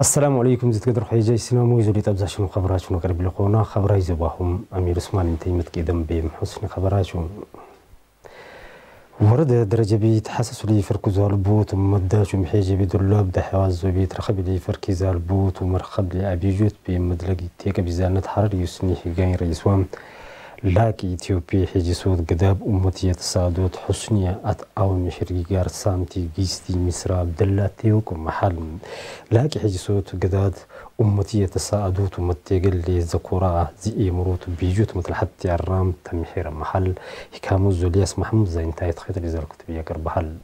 السلام عليكم زيت قدر حيجي سينما ويزولي تبزا شنو خبرات شنو قرب لقونا خبراي زباهم. أمير عثمان انتي متقدم بهم. حسن شنو؟ ورد درجة بيت حسس لي فركز البوت ومداش ومحيجي بدولاب ده حواز بيت رخب لي فركز البوت ومرخب لي أبي جوت بمدلقي تيك بزانة حرر يسني حقاين رئيسوام لاكي إثيوبيا حيجي صوت قداب أمتي تصادوت حسنية. أت أو مشرقي قار سامتي جيستي مصر عبد الله تيوكم محل. لاكي حيجي صوت قداد أمتي تصادوت ومتي قل لي زكورا زي مروت بيجوت مثل حتى الرام تمحير محل. هكامو زولياس محمود زي انتهي تخيط لي زال كتبية محل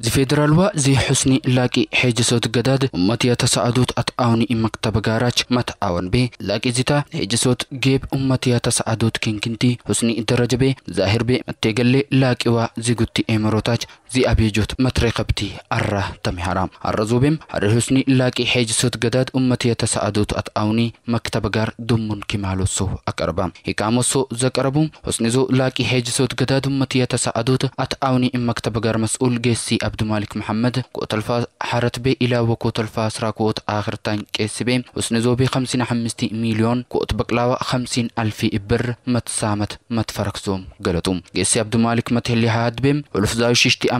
ዝፌደራልዋ ዘይሕስኒ ላቂ ሄጂ ሶት ገዳድ ኡመትያ ተሰዓዱት ኣትኣውኒ መክተበ ጋራች መትኣወን ቤ። ላቂ ዚታ ሄጂ ሶት ጌብ ኡመትያ ተሰዓዱት ኪንኪንቲ ሁስኒ ደረጀ ቤ። ዛሂር ቤ መቴገሌ ላቂዋ ዚጉቲ ኤመሮታች زي أبي جوت مترقبتي أرى تمي حرام. الرزوبم الرحسني لاكي حيج سوت قداد أمتي تساعدوت أتعوني مكتب غار دمون كمالو سو أقربام هكامو سو زقربوم حسنزو لاكي حيج سوت قداد أمتي تساعدوت أتعوني مكتب غار مسؤول جيسي عبد مالك محمد. كو تلفاز حارت بي إلى وقوت الفاس راقوت آخر تان كيسي بي حسنزو بي خمسين حمستي مليون قوت بقلاوة خمسين ألف إبر متسامت متفرقزوم قلتوم. جيسي عبد مالك متهلي هاد بي ولفزاو ششتي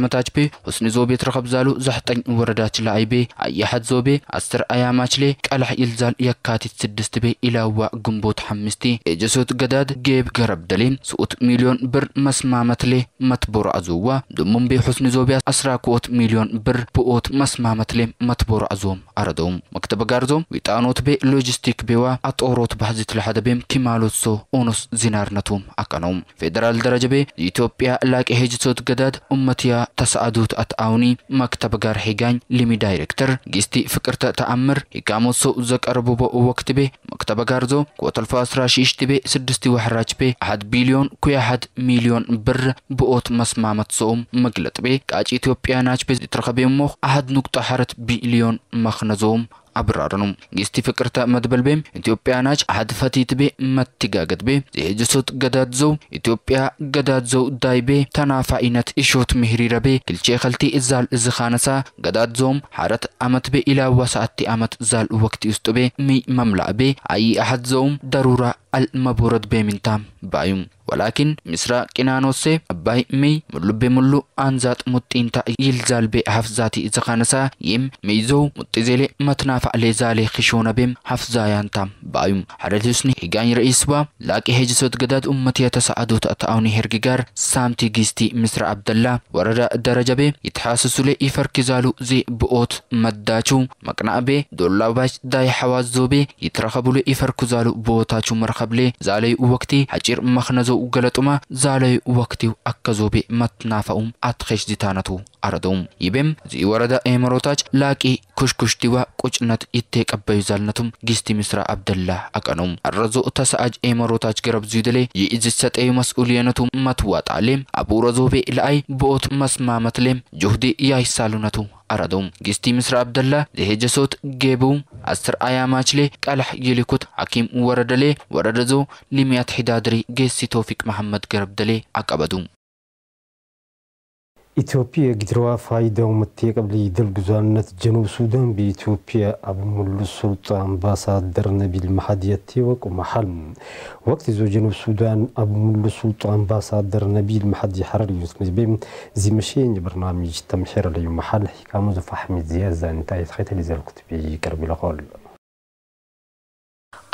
لاعي بي أي حد زو بي أستر أياماج لي كالح يلزال يكاتي تسدست بي إلى وا قنبوت حمستي إجسوت قداد جيب قرب دلين سوت مليون بر مسمامت لي متبور أزوا دمم بي حسن زو بي أسرا كوت مليون بر بؤوت مسمامت لم متبور عزوم أردوم مكتب غارزوم ويتانوت بي لوجستيك بيوا أطوروت بحزت لحد بيم كمالوت سو أونس زينار نتوم أكانوم فيدرال درجة بي إثيوبيا لاك هجتوت قداد أمتيا ተሰዓዱት አትአውኒ መክተብ ጋር ሒጋኝ ሊሚ ዳይሬክተር ጊስቲ ፍቅርተ ተአምር ሂቃሞሶ ዘቀርቡቦ ወቅት ቤ መክተበ ጋርዞ ኮተልፎ አስራ ሽሽ ትቤ ስድስቲ ወሕራች ቤ አሐድ ቢሊዮን ኩያሐድ ሚሊዮን ብር ብኦት መስማመት ሶኡም መግለጥ ቤ ቃጭ ኢትዮጵያ ናች ቤ ዝትረኸቤ ሞ አሐድ ኑቅጣ ሐረት ቢሊዮን መኽነዞም أبرارنو جست فكرة مدبل بيم إثيوبيا ناج أحد فتيت بي متجاجت بي إجسوت جداد زو إثيوبيا جداد زو داي بي تنافع إنت إشوت مهريرة بي كل شيء خلتي إزال إزخانسا جداد زوم حارت أمت بي إلى وسعت أمت زال وقت يستبي مي مملأ بي أي أحد زوم ضرورة المبورد بي من تام بايوم ولكن مصر كنانوسي أباي مي ملو بملو أنزات متينتا يلزال بي إزخانسا يم ميزو متزيلي متنافع لزالي خشونا بيم حفزايان تام بايم. حرد هيغاني رئيسوا لاكي هجسوت قداد أمتي تسعدو تأتاوني هرقيقار سامتي جيستي مصر عبد ورد درجة بي يتحاسسو لي يفركزالو زي بؤوت مداچو. مقنع بي دولاباش داي حوازو بي يترخبو لي يفركزالو بوتاچو مرخب لي. زالي وقتي حجير مخنزو ta'uu galatuma zaalay waqtii akka zoobe matnaafa'uum atkesh zitaanatu አረደውም። ይቤም እዚህ ወረዳ ኤምሮታች ላቂ ኩሽኩሽቲዋ ቁጭነት ይቴ ቀበዩ ዛልነቱም ጊስቲ ምስራ አብደላ አቀኑም አረዞ ተሰአጅ ኤምሮታች ገረብ ዙይደሌ የኢዝሰጠዩ መስኡልየነቱ መትዋጣሌም አቡረዞቤ ለአይ ቦኦት መስማመትሌም ጆህዲ ያይሳሉነቱ አረዶም ጊስቲ ምስራ አብደላ ለሄጀሶት ጌቡ አስር አያማችሌ ቀልሕ ይልኩት ሐኪም ወረደሌ ወረደዞ ሊሚያት ሒዳድሪ ጌሲ ቶፊቅ መሐመድ ገረብደሌ አቀበዱ إثيوبيا قدروا فايدة ومتيق قبل يدل جزانة جنوب السودان بإثيوبيا أبو مول السلطان باسا درنا بالمحادية تيوك ومحل وقت زو جنوب السودان أبو مول السلطان باسا درنا بالمحادية حرر يوسف بيم زي مشين برنامج تمحير اليوم محل حكام زفاح مزيازة انتهت خيتها لزال كتبي كربي لقول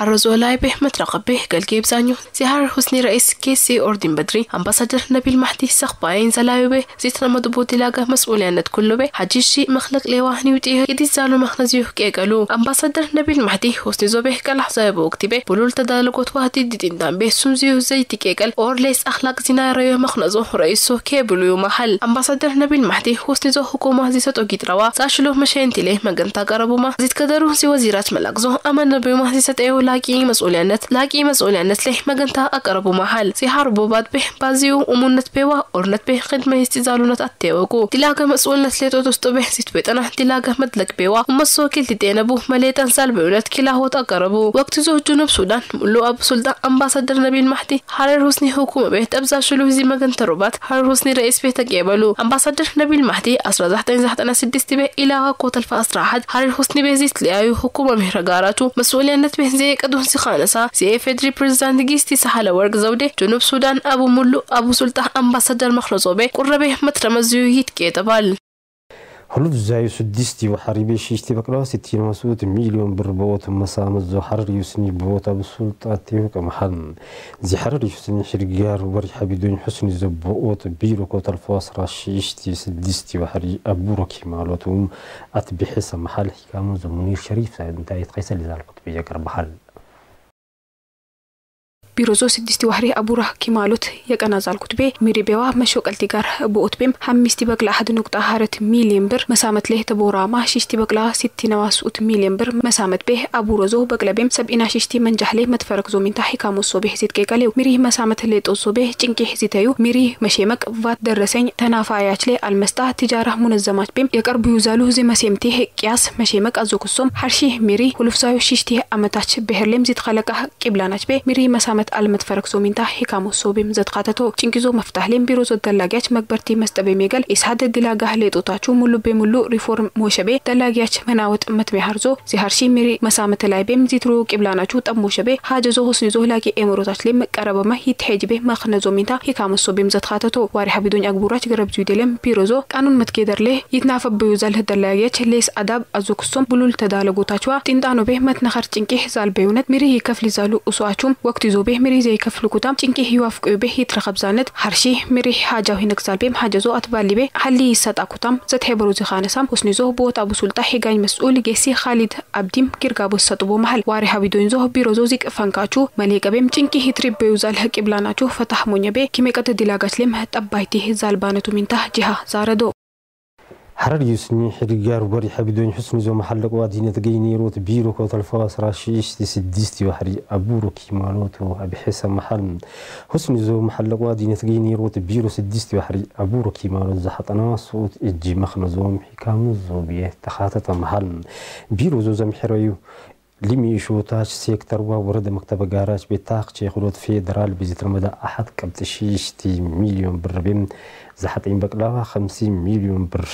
الرزولاي به مطلق به قال جيب زانيو؟ زهار حسني رئيس كيسي أردن بدري. أمباسادر نبيل مهدي سخباين زلاوي به زيتنا مدبوط لاغا مسؤولية كله به حجيشي مخلق ليواهني وتيه يدي زالو مخنزيو كي قالو أمباسادر نبيل مهدي حسني زو به قال حساب وقتي به بلول تدالقوت وهدي دين دام به سنزيو زيتي كي قال. اور ليس أخلاق زنا ريو مخنزو. رئيسو كي بلو محل. أمباسادر نبيل مهدي حسني زو حكومة زيسات وقيت روا ساشلو مشين تليه مغنتا قربو ما زيت كدرو زي وزيرات ملاقزو. أما نبيل مهدي ستأيو ላቂ መስኡልያነት ላቂ መስኡልያነት ለሕ መገንታ ኣቀረቡ መሃል ሲሓርቡ ባድቤሕ ባዚዩ እሙነት ቤዋ ኦርነት ቤሕ ቅድመ ሂስቲዛሉነት ኣትየወቁ ዲላገ መስኡልነት ሌጦት ውስጡ ቤሕ ሲትቤጠና ዲላገ መድለቅ ቤዋ እመሶ ኪል ትጤነቡ መሌጠን ሳልብዑነት ኪላሆት ኣቀረቡ ወቅቲ ዞ ጅኑብ ሱዳን ምሉ ኣብ ሱልጣን ኣምባሳደር ነቢል ማሕቲ ሓረር ሁስኒ ህኩመ ቤት ኣብዛ ሽሉ ህዚ መገንተ ሩባት ሓረር ሁስኒ ረኢስ ቤት ተቀበሉ ኣምባሳደር ነቢል ማሕቲ 1996 ቤ ኢላዋ ኮተልፋ ኣስራሓት ሓረር ሁስኒ ቤዚት ለያዩ ህኩመ ምህረ ጋራቱ መስኡልያነት ቤሕ ዘየ كدون سخانة سا سي فدري بريزيدانت جيستي سحالة ورق زودي جنوب سودان أبو ملو أبو سلطة أمباسادر مخلصو به قربه مترمزيو يتكيتبال حلف زايو سدستي وحريبي شيشتي بكلو ستين مسوت مليون بربوت مسام الزو. حرر يسني بوت أبو سلطة سلطاتي وكمحن زي حرر يسني شرقار وريحة بدون حسن زبوت بيرو كوت الفواصرة شيشتي سدستي وحري أبو ركي مالوتهم أتبحي محل حكام زمني الشريف سعيد انتهيت قيسة لذلك بيجاك ربحل ቢሮዞ ስድስቲ ዋህሪ አቡራ ኪማሎት የቀና ዛልኩት ቤ ሚሪቤዋ መሾቀልቲ ጋር ብኦት ቤም ሀሚስቲ በቅላ አህድ ኑቅጣ ሀረት ሚሊየን ብር መሳመት ላይ ተቦራማ ሽሽቲ በቅላ ሲቲ ነዋስኡት ሚሊየን ብር መሳመት ቤ አቡሮዞ በቅለ ቤም ሰብኢና ሽሽቲ መንጃህ ላይ መትፈረክ ዞሚንታ ሂካሞሶ ቤ ዚት ቄቀሌው ሚሪ መሳመት ላይ ጦሶ ቤ ጭንቂ ዚተዩ ሚሪ መሼመቅ ቫት ደረሰኝ ተናፋያች ላይ አልመስጣ ትጃራ ሙነዘማች ቤም የቀርቡ ዩዛሉ ዚ ቅያስ መሼመቅ አዞክሶም ሀርሺ ሚሪ ሁሉፍሳዩ ሽሽቲ አመታች ብሄርሌም ዚት ከለቃ ቂብላናች ቤ ሚሪ መሳመት ዓመት አልመት ፈረክ ዞሚንታ ሂካሞ ሶቤም ዘትካተቶ ጭንቂዞ መፍታህ ሌም ቢሮ ዞት ደላጊያች መግበርቲ መስጠቤ ሜገል ኢስሀደ ድላጋህ ሌጦታችሁ ሙሉ ቤሙሉ ሪፎርም ሞሸቤ ደላጊያች መናወጥ መትሜ ሀርዞ ዚሀርሺ ሚሪ መሳመተ ላይ ቤም ዚትሩ ቂብላናችሁ ጠብ ሞሸቤ ሀጀዞ ሁስኒዞ ላጊ ኤምሮታች ሌም ቀረበመ ሂትሄጅቤ መክነ ዞሚንታ ሂካሞ ሶቤም ዘትካተቶ ዋሪ ሀቢዶኝ አግቡራች ገረብዙ ይደለም ቢሮዞ ቃኑን መትጌደር ሌ ይትናፈበዩ ዛልህ ደላጊያች ሌስ አዳብ አዞክሶም ቡሉል ተዳለጎታችዋ ጢንጣኖ ቤ መትነኸር ጭንቂ ዛልበዩነት ሚሪ ይከፍል ዛሉ እሷችሁም ወቅት ይዞ به مری زی کفل کدام چنکی هیواف به هیت زانت زاند هرشی مری حاجة و هنگ زالبیم حاجة زو اتبالی به حلی صد اکتام زد هبروز خانسام حسن زو بوت أبو سلطة حیگان مسئول گسی خالد عبدیم کرگاب الصد بو محل. واره هبی دون زو بیرو زوزیک فنکاچو ملیگا بیم چنکی هیتری بیوزال حق ابلاناچو فتح مونیه به کیمیکت دلاگسلم تبایتی زالبانتو منته جهه زاردو حرر يسني حرقار وري حبيدون حسن زو محلق وادينة تجيني روت بيرو كوت الفاس راشيش تي سديستي وحري أبورو كيمانوتو أبي حسن محل. حسن زو محلق وادينة تجيني روت بيرو سديستي وحري أبورو كيمانوت زحطنا صوت إجي مخنزوم حكام زو بيه تخاتة محل. بيرو زو زم حريو لمي شوتاش سيكتر ورد مكتب جاراج بتاق خلود فيدرال بزيت رمضان أحد قبل شيشتي مليون بربين زحطين بقلاوة خمسين مليون بر.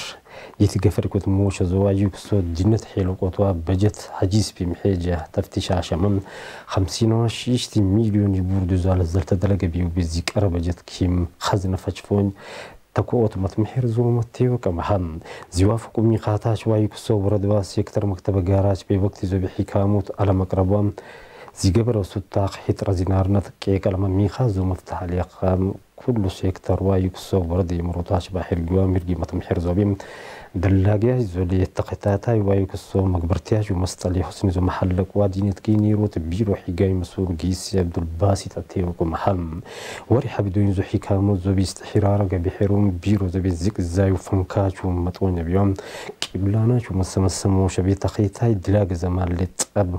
يتقفر كنت موش زواجي كسو جنة حيلو قطوة بجت حجيز بمحيجة تفتيش عشمان خمسين وشيشتي مليون يبور دوزال زلت دلقة بيو بذكر بجت كيم خزنة فجفون تكو اوتومات محير زومت تيو كمحن زوافق ميقاتا شوي كسو وردوا سيكتر مكتب جاراج بوقت زو بحكاموت على مقربان. زي قبر وسطاق حيت رزينارنا كيك لما ميخا زو مفتح اليقام كل سيكتر واي كسو ورد يمروتاش بحير جوام يرجي متمحير زوبيم. دلاجي زولي تقتاتا واي كسو مقبرتياش ومستلي حسن زو محلق وادينة كيني روت بيرو حقاي مسؤول جيسي عبد الباسي تتيوكو محل. وري حبدون زو حكامو زو بيستحرارة بحيرون بيرو زو بيزيك زاي وفنكاش ومطوين بيوم كيبلاناش ومسمسمو شبي تقيتاي. دلاج زمان اللي تقب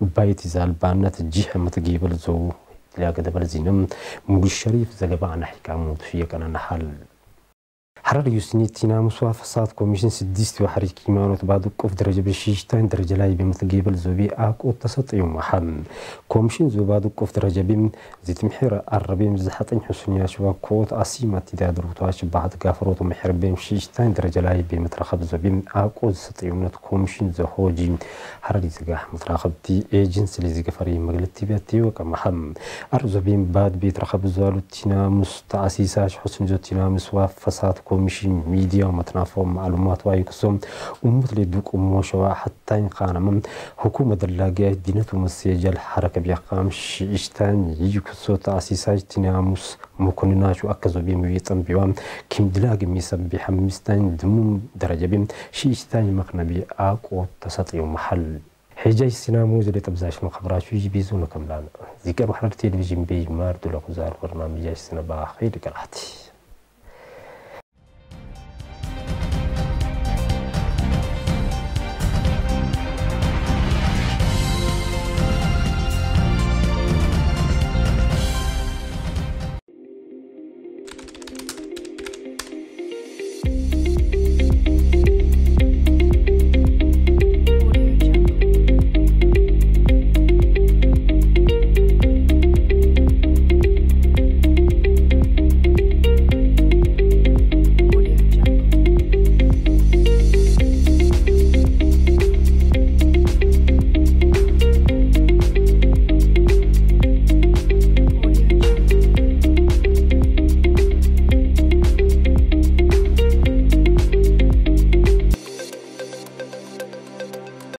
بايتي زالبانات جيح متجيبل زو. دلاج دبل زينم مول الشريف زلبانا حكامو تفيقنا نحل. حرر يوسني تينا مسوا فساد كوميشن سديست وحري كيمانوت بعد قف درجة بشيشتين درجة لاي بمثل جيبل زوبي اكو تسط يوم محل كوميشن زو بعد قف درجة بم زيت محير عربي مزحطين حسنيا شوا كوت أسيما تدا دروتواش بعد غافروت محير بم شيشتين درجة لاي بمترخب زوبي اكو تسط يوم كوميشن زو هوجي حرر زغاح مترخب تي إيجنس اللي زغفري مغلتي بيتي وكمحل ارزو بيم بعد بيترخب زوالو تينا مستعسيساش حسن زو تينا مسوا فساد كوميشن ميديا ومتنافو معلومات واي كسوم أمت لدوك أمو شوا حتى ينقانم حكومة دلاجة دينتو مسيجل حركة بيقام شيشتان يجو كسو تأسيساج تناموس مكونناش وأكزو بيم ويتم بيوام كم دلاج ميسب بحمستان دموم درجة بيم شيشتان مقنبي آقو تسطيو محل حجاج سينامو زلي تبزاش مخبرات يجي بيزونا كملان ذكر محرر تلفزيون بيج مار